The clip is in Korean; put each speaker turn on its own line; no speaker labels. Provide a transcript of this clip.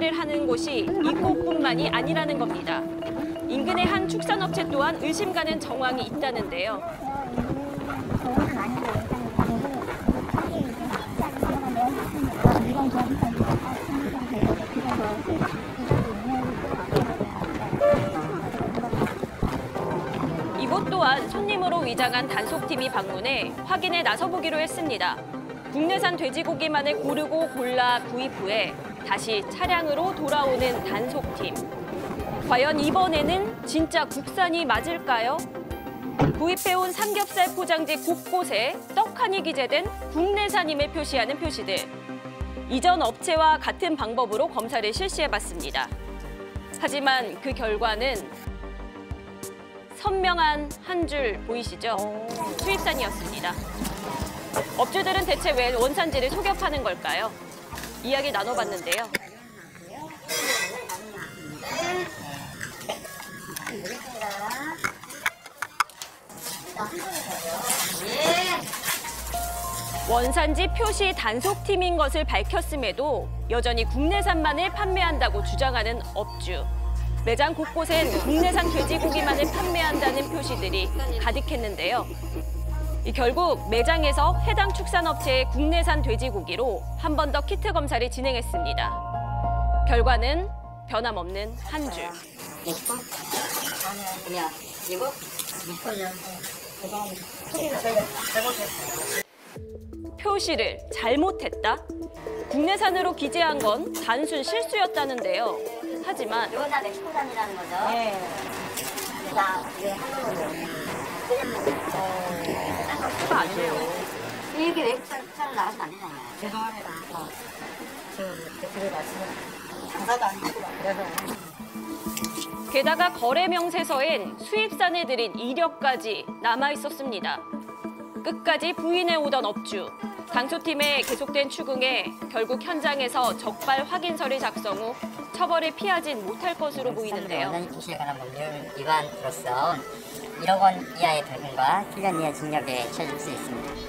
를 하는 곳이 이곳뿐만이 아니라는 겁니다. 인근의 한 축산업체 또한 의심 가는 정황이 있다는데요. 이곳 또한 손님으로 위장한 단속팀이 방문해 확인에 나서보기로 했습니다. 국내산 돼지고기만을 고르고 골라 구입 후에 다시 차량으로 돌아오는 단속팀. 과연 이번에는 진짜 국산이 맞을까요? 구입해온 삼겹살 포장지 곳곳에 떡하니 기재된 국내산임을 표시하는 표시들. 이전 업체와 같은 방법으로 검사를 실시해봤습니다. 하지만 그 결과는 선명한 한 줄 보이시죠? 수입산이었습니다. 업주들은 대체 왜 원산지를 속여파는 걸까요? 이야기 나눠봤는데요. 원산지 표시 단속팀인 것을 밝혔음에도 여전히 국내산만을 판매한다고 주장하는 업주. 매장 곳곳엔 국내산 돼지고기만을 판매한다는 표시들이 가득했는데요. 이 결국 매장에서 해당 축산업체의 국내산 돼지고기로 한 번 더 키트 검사를 진행했습니다. 결과는 변함없는 한 줄. 표시를 잘못했다? 국내산으로 기재한 건 단순 실수였다는데요. 하지만
이건 다 멕시코산이라는 거죠? 네. 다 이게 한국어죠.
그거 아니에요.
이게 외국산 나가면 안 되잖아요. 죄송합니다. 어. 지금 대표를 말씀은 장사도 아니고 그래서
게다가 거래 명세서엔 수입산을 들인 이력까지 남아 있었습니다. 끝까지 부인해 오던 업주. 단소팀의 계속된 추궁에 결국 현장에서 적발 확인서를 작성 후 처벌을 피하진 못할 것으로 보이는데요.
관한 법률 위반으로서 1억 원 이하의 벌금과 1년 이하 징역에 처해질 수 있습니다.